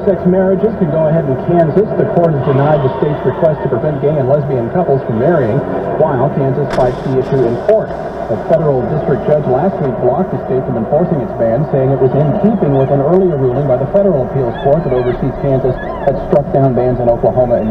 Same-sex marriages can go ahead in Kansas. The court has denied the state's request to prevent gay and lesbian couples from marrying, while Kansas fights the issue in court. A federal district judge last week blocked the state from enforcing its ban, saying it was in keeping with an earlier ruling by the federal appeals court that oversees Kansas that struck down bans in Oklahoma and